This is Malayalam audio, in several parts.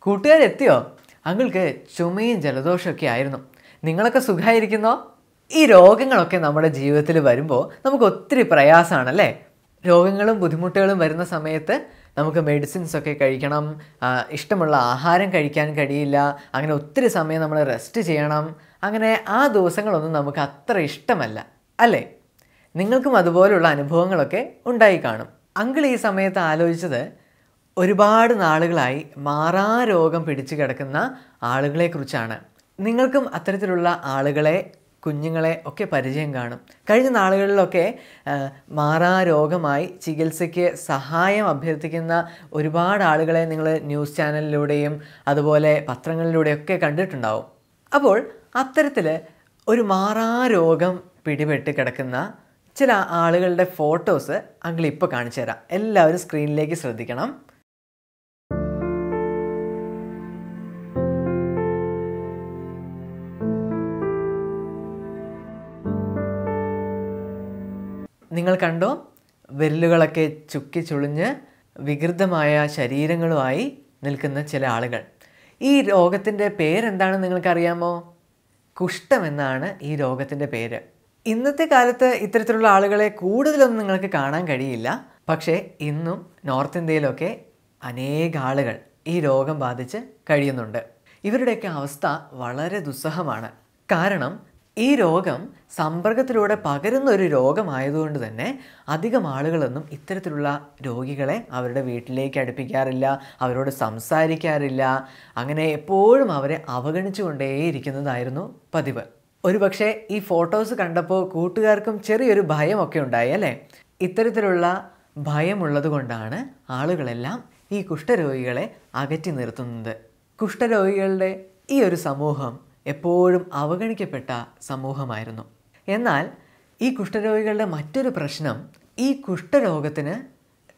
കൂട്ടുകാരെത്തിയോ? അങ്കിൾക്ക് ചുമയും ജലദോഷമൊക്കെ ആയിരുന്നു. നിങ്ങളൊക്കെ സുഖമായിരിക്കുന്നോ ഈ രോഗങ്ങളൊക്കെ നമ്മുടെ ജീവിതത്തിൽ വരുമ്പോൾ നമുക്ക് ഒത്തിരി പ്രയാസമാണല്ലേ? രോഗങ്ങളും ബുദ്ധിമുട്ടുകളും വരുന്ന സമയത്ത് നമുക്ക് മെഡിസിൻസ് ഒക്കെ കഴിക്കണം. ഇഷ്ടമുള്ള ആഹാരം കഴിക്കാൻ കഴിയില്ല. അങ്ങനെ ഒത്തിരി സമയം നമ്മൾ റെസ്റ്റ് ചെയ്യണം. അങ്ങനെ ആ ദിവസങ്ങളൊന്നും നമുക്ക് അത്ര ഇഷ്ടമല്ല അല്ലേ? നിങ്ങൾക്കും അതുപോലുള്ള അനുഭവങ്ങളൊക്കെ ഉണ്ടായി കാണും. അങ്കിൾ ഈ സമയത്ത് ആലോചിച്ചത് ഒരുപാട് നാളുകളായി മാറാ രോഗം പിടിച്ചു കിടക്കുന്ന ആളുകളെക്കുറിച്ചാണ്. നിങ്ങൾക്കും അത്തരത്തിലുള്ള ആളുകളെ കുഞ്ഞുങ്ങളെ ഒക്കെ പരിചയം കാണും. കഴിഞ്ഞ നാളുകളിലൊക്കെ മാറാ രോഗമായി ചികിത്സയ്ക്ക് സഹായം അഭ്യർത്ഥിക്കുന്ന ഒരുപാട് ആളുകളെ നിങ്ങൾ ന്യൂസ് ചാനലിലൂടെയും അതുപോലെ പത്രങ്ങളിലൂടെയൊക്കെ കണ്ടിട്ടുണ്ടാവും. അപ്പോൾ അത്തരത്തിൽ ഒരു മാറാ രോഗം പിടിപെട്ട് കിടക്കുന്ന ചില ആളുകളുടെ ഫോട്ടോസ് അങ്കിൾ ഇപ്പോൾ കാണിച്ചു തരാം എല്ലാവരും സ്ക്രീനിലേക്ക് ശ്രദ്ധിക്കണം. നിങ്ങൾ കണ്ടോ? വിരലുകളൊക്കെ ചുക്കി ചുളിഞ്ഞ് വികൃതമായ ശരീരങ്ങളുമായി നിൽക്കുന്ന ചില ആളുകൾ. ഈ രോഗത്തിന്റെ പേരെന്താണെന്ന് നിങ്ങൾക്കറിയാമോ? കുഷ്ഠം എന്നാണ് ഈ രോഗത്തിന്റെ പേര്. ഇന്നത്തെ കാലത്ത് ഇത്തരത്തിലുള്ള ആളുകളെ കൂടുതലൊന്നും നിങ്ങൾക്ക് കാണാൻ കഴിയില്ല. പക്ഷേ ഇന്നും നോർത്ത് ഇന്ത്യയിലൊക്കെ അനേക ആളുകൾ ഈ രോഗം ബാധിച്ച് കഴിയുന്നുണ്ട്. ഇവരുടെയൊക്കെ അവസ്ഥ വളരെ ദുസ്സഹമാണ്. കാരണം ഈ രോഗം സമ്പർക്കത്തിലൂടെ പകരുന്ന ഒരു രോഗമായതുകൊണ്ട് തന്നെ അധികം ആളുകളൊന്നും ഇത്തരത്തിലുള്ള രോഗികളെ അവരുടെ വീട്ടിലേക്ക് അടുപ്പിക്കാറില്ല അവരോട് സംസാരിക്കാറില്ല. അങ്ങനെ എപ്പോഴും അവരെ അവഗണിച്ചുകൊണ്ടേയിരിക്കുന്നതായിരുന്നു പതിവ്. ഒരുപക്ഷെ ഈ ഫോട്ടോസ് കണ്ടപ്പോൾ കൂട്ടുകാർക്കും ചെറിയൊരു ഭയമൊക്കെ ഉണ്ടായി അല്ലേ? ഇത്തരത്തിലുള്ള ഭയമുള്ളത് കൊണ്ടാണ് ആളുകളെല്ലാം ഈ കുഷ്ഠരോഗികളെ അകറ്റി നിർത്തുന്നത്. കുഷ്ഠരോഗികളുടെ ഈ ഒരു സമൂഹം എപ്പോഴും അവഗണിക്കപ്പെട്ട സമൂഹമായിരുന്നു. എന്നാൽ ഈ കുഷ്ഠരോഗികളുടെ മറ്റൊരു പ്രശ്നം ഈ കുഷ്ഠരോഗത്തിന്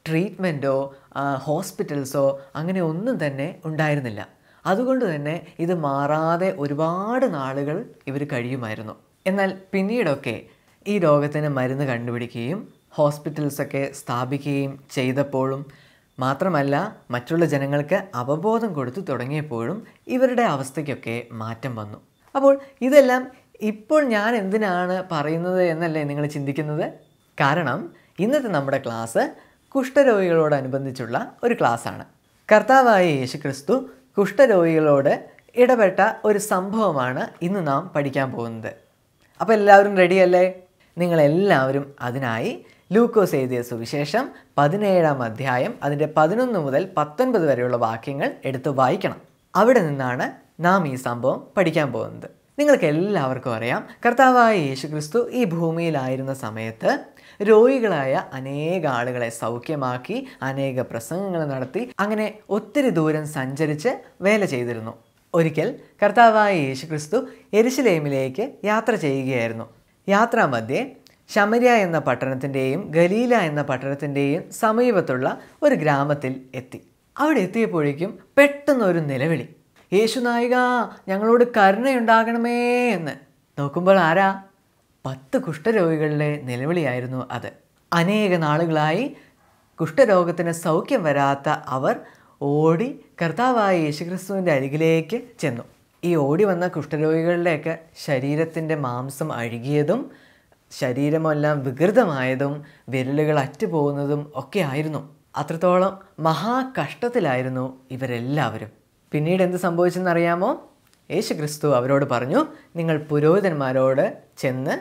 ട്രീറ്റ്മെന്റോ ഹോസ്പിറ്റൽസോ അങ്ങനെ ഒന്നും തന്നെ ഉണ്ടായിരുന്നില്ല. അതുകൊണ്ട് തന്നെ ഇത് മാറാതെ ഒരുപാട് നാളുകൾ ഇവർ കഴിയുമായിരുന്നു. എന്നാൽ പിന്നീടൊക്കെ ഈ രോഗത്തിന് മരുന്ന് കണ്ടുപിടിക്കുകയും ഹോസ്പിറ്റൽസൊക്കെ സ്ഥാപിക്കുകയും ചെയ്തപ്പോഴും മാത്രമല്ല മറ്റുള്ള ജനങ്ങൾക്ക് അവബോധം കൊടുത്തു തുടങ്ങിയപ്പോഴും ഇവരുടെ അവസ്ഥയ്ക്കൊക്കെ മാറ്റം വന്നു. അപ്പോൾ ഇതെല്ലാം ഇപ്പോൾ ഞാൻ എന്തിനാണ് പറയുന്നത് എന്നല്ലേ നിങ്ങൾ ചിന്തിക്കുന്നത്? കാരണം ഇന്നത്തെ നമ്മുടെ ക്ലാസ് കുഷ്ഠരോഗികളോടനുബന്ധിച്ചുള്ള ഒരു ക്ലാസ്സാണ്. കർത്താവായ യേശുക്രിസ്തു കുഷ്ഠരോഗികളോട് ഇടപെട്ട ഒരു സംഭവമാണ് ഇന്ന് നാം പഠിക്കാൻ പോകുന്നത്. അപ്പോൾ എല്ലാവരും റെഡിയല്ലേ നിങ്ങളെല്ലാവരും അതിനായി ലൂക്കോസ് എഴുതിയ സുവിശേഷം പതിനേഴാം അധ്യായം അതിന്റെ പതിനൊന്ന് മുതൽ പത്തൊൻപത് വരെയുള്ള വാക്യങ്ങൾ എടുത്ത് വായിക്കണം. അവിടെ നിന്നാണ് നാം ഈ സംഭവം പഠിക്കാൻ പോകുന്നത്. നിങ്ങൾക്ക് എല്ലാവർക്കും അറിയാം കർത്താവായ യേശുക്രിസ്തു ഈ ഭൂമിയിലായിരുന്ന സമയത്ത് രോഗികളായ അനേക ആളുകളെ സൗഖ്യമാക്കി അനേക പ്രസംഗങ്ങൾ നടത്തി അങ്ങനെ ഒത്തിരി ദൂരം സഞ്ചരിച്ച് വേല ചെയ്തിരുന്നു. ഒരിക്കൽ കർത്താവായ യേശുക്രിസ്തു എരുശലേമിലേക്ക് യാത്ര ചെയ്യുകയായിരുന്നു. യാത്രാമധ്യേ ശമര്യ എന്ന പട്ടണത്തിന്റെയും ഗലീല എന്ന പട്ടണത്തിന്റെയും സമീപത്തുള്ള ഒരു ഗ്രാമത്തിൽ എത്തി. അവിടെ എത്തിയപ്പോഴേക്കും പെട്ടെന്ന് ഒരു നിലവിളി യേശുനായിക ഞങ്ങളോട് കരുണയുണ്ടാകണമേ എന്ന്. നോക്കുമ്പോൾ ആരാ? പത്ത് കുഷ്ഠരോഗികളുടെ നിലവിളിയായിരുന്നു അത്. അനേക നാളുകളായി കുഷ്ഠരോഗത്തിന് സൗഖ്യം വരാത്ത അവർ ഓടി കർത്താവായ യേശുക്രിസ്തുവിന്റെ അരികിലേക്ക് ചെന്നു. ഈ ഓടി വന്ന കുഷ്ഠരോഗികളുടെയൊക്കെ ശരീരത്തിന്റെ മാംസം അഴുകിയതും ശരീരമെല്ലാം വികൃതമായതും വിരലുകൾ അറ്റുപോകുന്നതും ഒക്കെ ആയിരുന്നു. അത്രത്തോളം മഹാകഷ്ടത്തിലായിരുന്നു ഇവരെല്ലാവരും. പിന്നീട് എന്ത് സംഭവിച്ചെന്നറിയാമോ? യേശു ക്രിസ്തു അവരോട് പറഞ്ഞു നിങ്ങൾ പുരോഹിതന്മാരോട് ചെന്ന്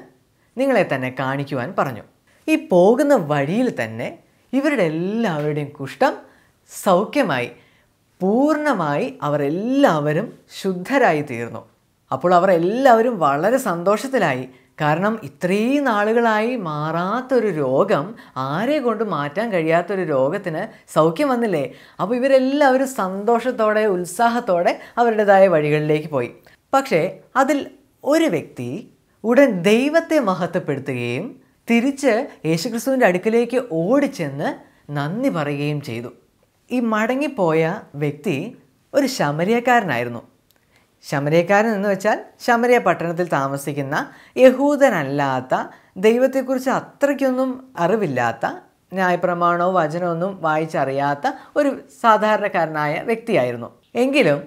നിങ്ങളെ തന്നെ കാണിക്കുവാൻ പറഞ്ഞു. ഈ പോകുന്ന വഴിയിൽ തന്നെ ഇവരുടെ എല്ലാവരുടെയും കുഷ്ഠം സൗഖ്യമായി പൂർണമായി അവരെല്ലാവരും ശുദ്ധരായി തീർന്നു അപ്പോൾ അവർ എല്ലാവരും വളരെ സന്തോഷത്തിലായി കാരണം ഇത്രയും നാളുകളായി മാറാത്തൊരു രോഗം ആരെ കൊണ്ട് മാറ്റാൻ കഴിയാത്തൊരു രോഗത്തിന് സൗഖ്യം വന്നില്ലേ? അപ്പോൾ ഇവരെല്ലാവരും സന്തോഷത്തോടെ ഉത്സാഹത്തോടെ അവരുടേതായ വഴികളിലേക്ക് പോയി. പക്ഷേ അതിൽ ഒരു വ്യക്തി ഉടൻ ദൈവത്തെ മഹത്വപ്പെടുത്തുകയും തിരിച്ച് യേശുക്രിസ്തുവിന്റെ അടുക്കിലേക്ക് ഓടിച്ചെന്ന് നന്ദി പറയുകയും ചെയ്തു. ഈ മടങ്ങിപ്പോയ വ്യക്തി ഒരു ശമരിയക്കാരനായിരുന്നു. ശമരിയക്കാരൻ എന്ന് വെച്ചാൽ ശമരിയ പട്ടണത്തിൽ താമസിക്കുന്ന യഹൂദനല്ലാത്ത ദൈവത്തെക്കുറിച്ച് അത്രയ്ക്കൊന്നും അറിവില്ലാത്ത ന്യായപ്രമാണമോ വചനമൊന്നും വായിച്ചറിയാത്ത ഒരു സാധാരണക്കാരനായ വ്യക്തിയായിരുന്നു. എങ്കിലും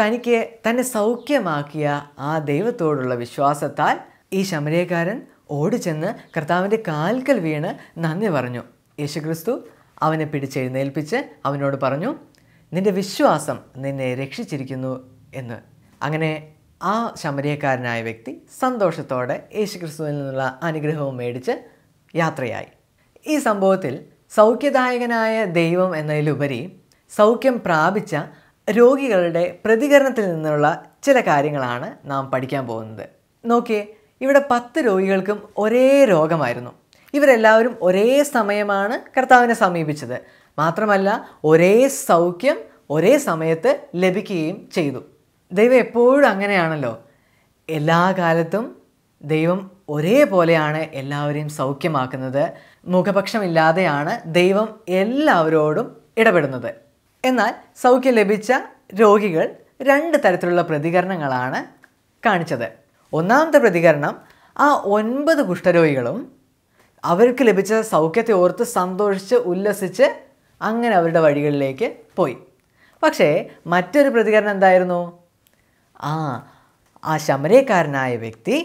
തനിക്ക് തന്നെ സൗഖ്യമാക്കിയ ആ ദൈവത്തോടുള്ള വിശ്വാസത്താൽ ഈ ശമരിയക്കാരൻ ഓടിച്ചെന്ന് കർത്താവിന്റെ കാൽക്കൽ വീണ് നന്ദി പറഞ്ഞു. യേശുക്രിസ്തു അവനെ പിടിച്ചെഴുന്നേൽപ്പിച്ച് അവനോട് പറഞ്ഞു നിന്റെ വിശ്വാസം നിന്നെ രക്ഷിച്ചിരിക്കുന്നു എന്ന്. അങ്ങനെ ആ ശമരിയക്കാരനായ വ്യക്തി സന്തോഷത്തോടെ യേശുക്രിസ്തുവിൽ നിന്നുള്ള അനുഗ്രഹവും മേടിച്ച് യാത്രയായി. ഈ സംഭവത്തിൽ സൗഖ്യദായകനായ ദൈവം എന്നതിലുപരി സൗഖ്യം പ്രാപിച്ച രോഗികളുടെ പ്രതികരണത്തിൽ നിന്നുള്ള ചില കാര്യങ്ങളാണ് നാം പഠിക്കാൻ പോകുന്നത്. നോക്കിയേ ഇവിടെ പത്ത് രോഗികൾക്കും ഒരേ രോഗമായിരുന്നു. ഇവരെല്ലാവരും ഒരേ സമയമാണ് കർത്താവിനെ സമീപിച്ചത്. മാത്രമല്ല ഒരേ സൗഖ്യം ഒരേ സമയത്ത് ലഭിക്കുകയും ചെയ്തു. ദൈവം എപ്പോഴും അങ്ങനെയാണല്ലോ. എല്ലാ കാലത്തും ദൈവം ഒരേപോലെയാണ് എല്ലാവരെയും സൗഖ്യമാക്കുന്നത്. മുഖപക്ഷമില്ലാതെയാണ് ദൈവം എല്ലാവരോടും ഇടപെടുന്നത്. എന്നാൽ സൗഖ്യം ലഭിച്ച രോഗികൾ രണ്ട് തരത്തിലുള്ള പ്രതികരണങ്ങളാണ് കാണിച്ചത്. ഒന്നാമത്തെ പ്രതികരണം ആ ഒൻപത് കുഷ്ഠരോഗികളും അവർക്ക് ലഭിച്ച സൗഖ്യത്തെ ഓർത്ത് സന്തോഷിച്ച് ഉല്ലസിച്ച് അങ്ങനെ അവരുടെ വഴികളിലേക്ക് പോയി. പക്ഷേ മറ്റൊരു പ്രതികരണം എന്തായിരുന്നു? ആ ആ ശമരേക്കാരനായ വ്യക്തി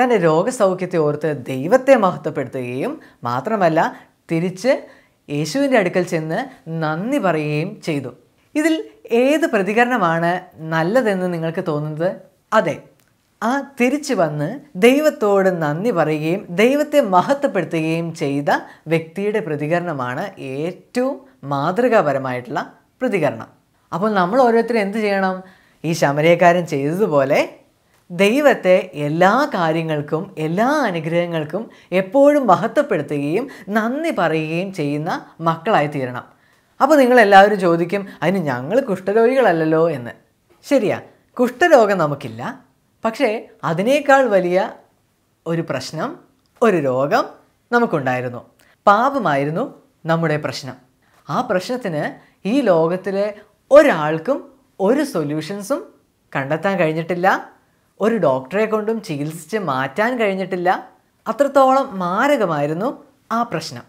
തന്റെ രോഗസൗഖ്യത്തെ ഓർത്ത് ദൈവത്തെ മഹത്വപ്പെടുത്തുകയും മാത്രമല്ല തിരിച്ച് യേശുവിന്റെ അടുക്കൽ ചെന്ന് നന്ദി പറയുകയും ചെയ്തു. ഇതിൽ ഏത് പ്രതികരണമാണ് നല്ലതെന്ന് നിങ്ങൾക്ക് തോന്നുന്നത്? അതെ ആ തിരിച്ചു വന്ന് ദൈവത്തോട് നന്ദി പറയുകയും ദൈവത്തെ മഹത്വപ്പെടുത്തുകയും ചെയ്ത വ്യക്തിയുടെ പ്രതികരണമാണ് ഏറ്റവും മാതൃകാപരമായിട്ടുള്ള പ്രതികരണം. അപ്പോൾ നമ്മൾ ഓരോരുത്തരും എന്ത് ചെയ്യണം? ഈ ശമരിയക്കാരൻ ചെയ്തതുപോലെ ദൈവത്തെ എല്ലാ കാര്യങ്ങൾക്കും എല്ലാ അനുഗ്രഹങ്ങൾക്കും എപ്പോഴും മഹത്വപ്പെടുത്തുകയും നന്ദി പറയുകയും ചെയ്യുന്ന മക്കളായി തീരണം അപ്പോൾ നിങ്ങളെല്ലാവരും ചോദിക്കും അതിന് ഞങ്ങൾ കുഷ്ഠരോഗികളല്ലല്ലോ എന്ന്. ശരിയാ കുഷ്ഠരോഗം നമുക്കില്ല. പക്ഷേ അതിനേക്കാൾ വലിയ ഒരു പ്രശ്നം ഒരു രോഗം നമുക്കുണ്ടായിരുന്നു. പാപമായിരുന്നു നമ്മുടെ പ്രശ്നം. ആ പ്രശ്നത്തിന് ഈ ലോകത്തിലെ ഒരാൾക്കും ഒരു സൊല്യൂഷൻസും കണ്ടെത്താൻ കഴിഞ്ഞിട്ടില്ല. ഒരു ഡോക്ടറെ കൊണ്ടും ചികിത്സിച്ച് മാറ്റാൻ കഴിഞ്ഞിട്ടില്ല. അത്രത്തോളം മാരകമായിരുന്നു ആ പ്രശ്നം.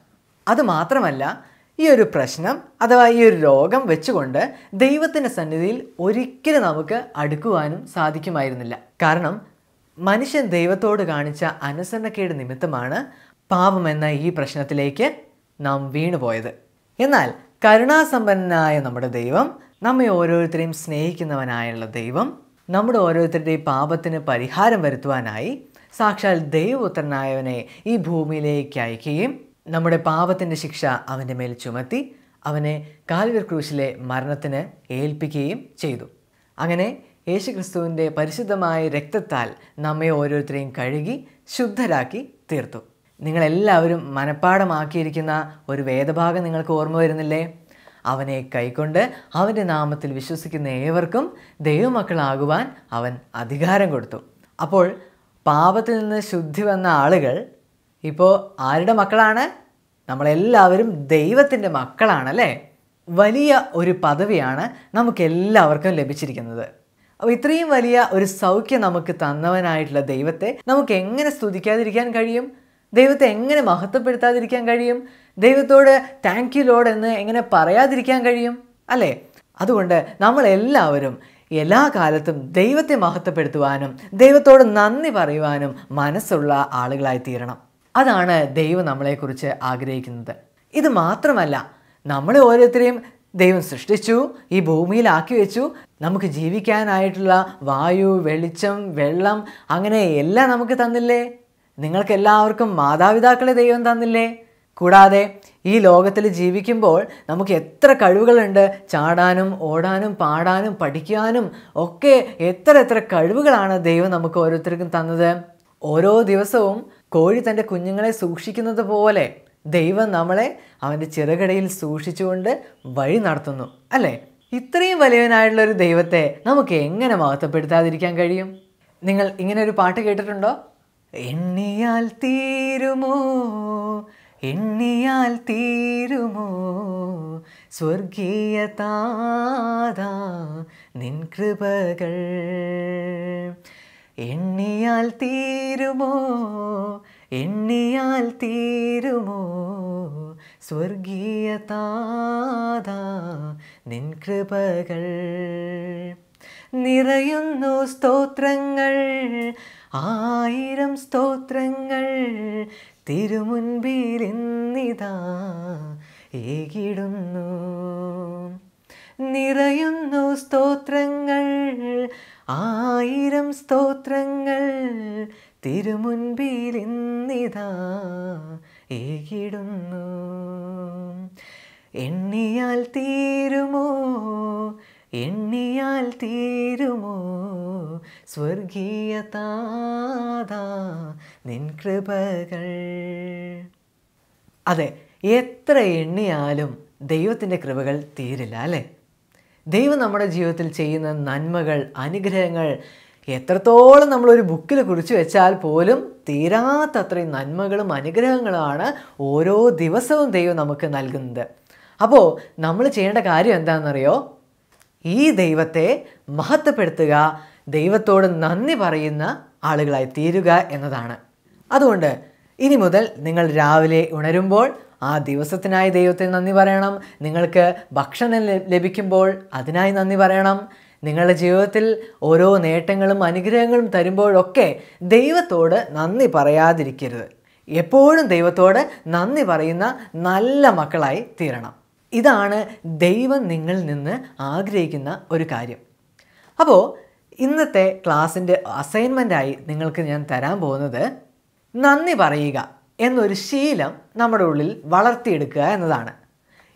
അതുമാത്രമല്ല ഈ ഒരു പ്രശ്നം അഥവാ ഈ ഒരു രോഗം വെച്ചുകൊണ്ട് ദൈവത്തിന്റെ സന്നിധിയിൽ ഒരിക്കലും നമുക്ക് അടുക്കുവാനും സാധിക്കുമായിരുന്നില്ല. കാരണം മനുഷ്യൻ ദൈവത്തോട് കാണിച്ച അനുസരണക്കേട് നിമിത്തമാണ് പാപമെന്ന ഈ പ്രശ്നത്തിലേക്ക് നാം വീണുപോയത്. എന്നാൽ കരുണാസമ്പന്നനായ നമ്മുടെ ദൈവം നമ്മെ ഓരോരുത്തരെയും സ്നേഹിക്കുന്നവനായുള്ള ദൈവം നമ്മുടെ ഓരോരുത്തരുടെയും പാപത്തിന് പരിഹാരം വരുത്തുവാനായി സാക്ഷാൽ ദൈവപുത്രനായവനെ ഈ ഭൂമിയിലേക്ക് അയക്കുകയും നമ്മുടെ പാപത്തിന്റെ ശിക്ഷ അവന്റെ മേൽ ചുമത്തി അവനെ കാൽവർ ക്രൂശിലെ മരണത്തിന് ഏൽപ്പിക്കുകയും ചെയ്തു. അങ്ങനെ യേശുക്രിസ്തുവിന്റെ പരിശുദ്ധമായ രക്തത്താൽ നമ്മെ ഓരോരുത്തരെയും കഴുകി ശുദ്ധരാക്കി തീർത്തു. നിങ്ങളെല്ലാവരും മനഃപ്പാടമാക്കിയിരിക്കുന്ന ഒരു വേദഭാഗം നിങ്ങൾക്ക് ഓർമ്മ വരുന്നില്ലേ? അവനെ കൈക്കൊണ്ട് അവന്റെ നാമത്തിൽ വിശ്വസിക്കുന്ന ഏവർക്കും ദൈവമക്കളാകുവാൻ അവൻ അധികാരം കൊടുത്തു. അപ്പോൾ പാപത്തിൽ നിന്ന് ശുദ്ധി വന്ന ആളുകൾ ഇപ്പോൾ ആരുടെ മക്കളാണ്? നമ്മളെല്ലാവരും ദൈവത്തിന്റെ മക്കളാണല്ലേ? വലിയ ഒരു പദവിയാണ് നമുക്കെല്ലാവർക്കും ലഭിച്ചിരിക്കുന്നത്. അപ്പോൾ ഇത്രയും വലിയ ഒരു സൗഖ്യം നമുക്ക് തന്നവനായിട്ടുള്ള ദൈവത്തെ നമുക്ക് എങ്ങനെ സ്തുതിക്കാതിരിക്കാൻ കഴിയും? ദൈവത്തെ എങ്ങനെ മഹത്വപ്പെടുത്താതിരിക്കാൻ കഴിയും? ദൈവത്തോട് താങ്ക് യു ലോഡ് എന്ന് എങ്ങനെ പറയാതിരിക്കാൻ കഴിയും? അല്ലേ? അതുകൊണ്ട് നമ്മളെല്ലാവരും എല്ലാ കാലത്തും ദൈവത്തെ മഹത്വപ്പെടുത്തുവാനും ദൈവത്തോട് നന്ദി പറയുവാനും മനസ്സുള്ള ആളുകളായി തീരണം അതാണ് ദൈവം നമ്മളെക്കുറിച്ച് ആഗ്രഹിക്കുന്നത്. ഇത് മാത്രമല്ല നമ്മളെ ഓരോരുത്തരെയും ദൈവം സൃഷ്ടിച്ചു ഈ ഭൂമിയിലാക്കി വെച്ചു. നമുക്ക് ജീവിക്കാനായിട്ടുള്ള വായു വെളിച്ചം വെള്ളം അങ്ങനെ എല്ലാം നമുക്ക് തന്നില്ലേ? നിങ്ങൾക്ക് എല്ലാവർക്കും മാതാപിതാക്കളെ ദൈവം തന്നില്ലേ? കൂടാതെ ഈ ലോകത്തിൽ ജീവിക്കുമ്പോൾ നമുക്ക് എത്ര കഴിവുകളുണ്ട്? ചാടാനും ഓടാനും പാടാനും പഠിക്കാനും ഒക്കെ എത്ര എത്ര കഴിവുകളാണ് ദൈവം നമുക്ക് ഓരോരുത്തർക്കും തന്നത്. ഓരോ ദിവസവും കോഴി തന്റെ കുഞ്ഞുങ്ങളെ സൂക്ഷിക്കുന്നത് പോലെ ദൈവം നമ്മളെ അവന്റെ ചിറകടയിൽ സൂക്ഷിച്ചുകൊണ്ട് വഴി നടത്തുന്നു അല്ലേ? ഇത്രയും വലിയവനായിട്ടുള്ള ഒരു ദൈവത്തെ നമുക്ക് എങ്ങനെ മഹത്വപ്പെടുത്താതിരിക്കാൻ കഴിയും? നിങ്ങൾ ഇങ്ങനെ ഒരു പാട്ട് കേട്ടിട്ടുണ്ടോ? എണ്ണിയാൽ തീരുമോ? എണ്ണിയാൽ തീരുമോ? സ്വർഗീയ നിൻ കൃപകൾ. എണ്ണിയാൽ തീരുമോ? എണ്ണിയാൽ തീരുമോ? സ്വർഗീയ നിൻ കൃപകൾ. നിറയുന്നു സ്തോത്രങ്ങൾ. ആയിരം സ്തോത്രങ്ങൾ തിരുമുൻപിൽ ഇന്നിതാ ഏകിടുന്നു. നിറയുന്നു സ്തോത്രങ്ങൾ. ആയിരം സ്തോത്രങ്ങൾ തിരുമുൻപിൽ ഇന്നിതാ ഏകിടുന്നു. എണ്ണിയാൽ തീരുമോ? എണ്ണിയാൽ തീരുമോ? സ്വർഗീയ താത നിൻ കൃപകൾ. അതെ എത്ര എണ്ണിയാലും ദൈവത്തിന്റെ കൃപകൾ തീരില്ല അല്ലേ? ദൈവം നമ്മുടെ ജീവിതത്തിൽ ചെയ്യുന്ന നന്മകൾ അനുഗ്രഹങ്ങൾ എത്രത്തോളം നമ്മളൊരു ബുക്കിൽ കുറിച്ച് വെച്ചാൽ പോലും തീരാത്തത്രയും നന്മകളും അനുഗ്രഹങ്ങളുമാണ് ഓരോ ദിവസവും ദൈവം നമുക്ക് നൽകുന്നത്. അപ്പോൾ നമ്മൾ ചെയ്യേണ്ട കാര്യം എന്താണെന്നറിയോ? ഈ ദൈവത്തെ മഹത്വപ്പെടുത്തുക ദൈവത്തോട് നന്ദി പറയുന്ന ആളുകളായി തീരുക എന്നതാണ്. അതുകൊണ്ട് ഇനി മുതൽ നിങ്ങൾ രാവിലെ ഉണരുമ്പോൾ ആ ദിവസത്തിനായി ദൈവത്തിന് നന്ദി പറയണം. നിങ്ങൾക്ക് ഭക്ഷണം ലഭിക്കുമ്പോൾ അതിനായി നന്ദി പറയണം. നിങ്ങളുടെ ജീവിതത്തിൽ ഓരോ നേട്ടങ്ങളും അനുഗ്രഹങ്ങളും തരുമ്പോഴൊക്കെ ദൈവത്തോട് നന്ദി പറയാതിരിക്കരുത്. എപ്പോഴും ദൈവത്തോട് നന്ദി പറയുന്ന നല്ല മക്കളായി തീരണം. ഇതാണ് ദൈവം നിങ്ങളിൽ നിന്ന് ആഗ്രഹിക്കുന്ന ഒരു കാര്യം. അപ്പോൾ ഇന്നത്തെ ക്ലാസ്സിന്റെ അസൈൻമെന്റായി നിങ്ങൾക്ക് ഞാൻ തരാൻ പോകുന്നത് നന്ദി പറയുക എന്നൊരു ശീലം നമ്മുടെ ഉള്ളിൽ വളർത്തിയെടുക്കുക എന്നതാണ്.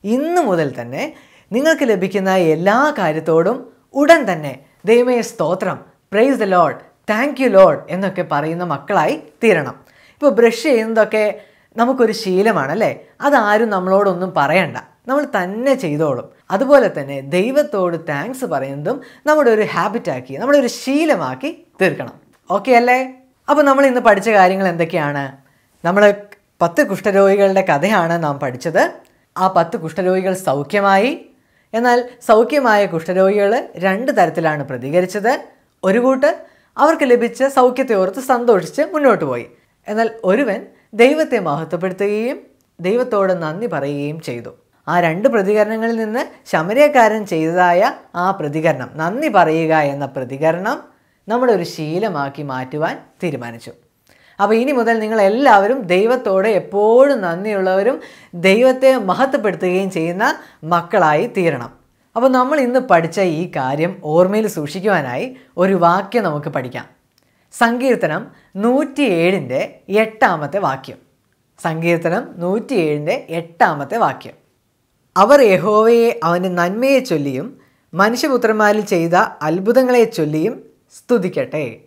ഇന്നു മുതൽ തന്നെ നിങ്ങൾക്ക് ലഭിക്കുന്ന എല്ലാ കാര്യത്തോടും ഉടൻ തന്നെ ദൈവമേ സ്തോത്രം praise the lord thank you lord എന്നൊക്കെ പറയുന്ന മക്കളായി തീരണം. ഇപ്പോൾ ബ്രഷ് ചെയ്യുന്നതൊക്കെ നമുക്കൊരു ശീലമാണ് അല്ലേ? അതാരും നമ്മളോടൊന്നും പറയണ്ട. നമ്മൾ തന്നെ ചെയ്തോളും. അതുപോലെ തന്നെ ദൈവത്തോട് താങ്ക്സ് പറയുന്നതും നമ്മുടെ ഒരു ഹാബിറ്റാക്കി നമ്മുടെ ഒരു ശീലമാക്കി തീർക്കണം. ഓക്കെ അല്ലേ? അപ്പോൾ നമ്മൾ ഇന്ന് പഠിച്ച കാര്യങ്ങൾ എന്തൊക്കെയാണ്? നമ്മൾ പത്ത് കുഷ്ഠരോഗികളുടെ കഥയാണ് നാം പഠിച്ചത്. ആ പത്ത് കുഷ്ഠരോഗികൾ സൗഖ്യമായി. എന്നാൽ സൗഖ്യമായ കുഷ്ഠരോഗികൾ രണ്ട് തരത്തിലാണ് പ്രതികരിച്ചത്. ഒരു കൂട്ട് അവർക്ക് ലഭിച്ച സൗഖ്യത്തെ ഓർത്ത് സന്തോഷിച്ച് മുന്നോട്ട് പോയി. എന്നാൽ ഒരുവൻ ദൈവത്തെ മഹത്വപ്പെടുത്തുകയും ദൈവത്തോട് നന്ദി പറയുകയും ചെയ്തു. ആ രണ്ട് പ്രതികരണങ്ങളിൽ നിന്ന് ശമരക്കാരൻ ചെയ്തതായ ആ പ്രതികരണം നന്ദി പറയുക എന്ന പ്രതികരണം നമ്മുടെ ഒരു ശീലമാക്കി മാറ്റുവാൻ തീരുമാനിച്ചു. അപ്പോൾ ഇനി മുതൽ നിങ്ങൾ എല്ലാവരും ദൈവത്തോട് എപ്പോഴും നന്ദിയുള്ളവരും ദൈവത്തെ മഹത്വപ്പെടുത്തുകയും ചെയ്യുന്ന മക്കളായി തീരണം. അപ്പോൾ നമ്മൾ ഇന്ന് പഠിച്ച ഈ കാര്യം ഓർമ്മയിൽ സൂക്ഷിക്കുവാനായി ഒരു വാക്യം നമുക്ക് പഠിക്കാം. സങ്കീർത്തനം നൂറ്റിയേഴിന്റെ എട്ടാമത്തെ വാക്യം. സങ്കീർത്തനം നൂറ്റിയേഴിന്റെ എട്ടാമത്തെ വാക്യം. അവർ യഹോവയെ അവന്റെ നന്മയെ ചൊല്ലിയും മനുഷ്യപുത്രന്മാരിൽ ചെയ്ത അത്ഭുതങ്ങളെ ചൊല്ലിയും സ്തുതിക്കട്ടെ.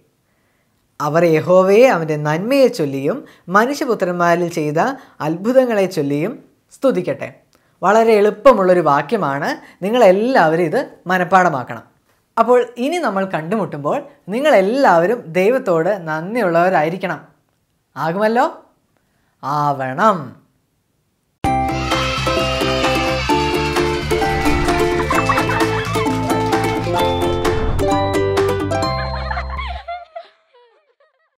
അവർ യഹോവയെ അവന്റെ നന്മയെ ചൊല്ലിയും മനുഷ്യപുത്രന്മാരിൽ ചെയ്ത അത്ഭുതങ്ങളെ ചൊല്ലിയും സ്തുതിക്കട്ടെ. വളരെ എളുപ്പമുള്ളൊരു വാക്യമാണ്. നിങ്ങളെല്ലാവരും ഇത് മനഃപ്പാടമാക്കണം അപ്പോൾ ഇനി നമ്മൾ കണ്ടുമുട്ടുമ്പോൾ നിങ്ങളെല്ലാവരും ദൈവത്തോട് നന്ദിയുള്ളവരായിരിക്കണം. ആകുമല്ലോ? ആവണം.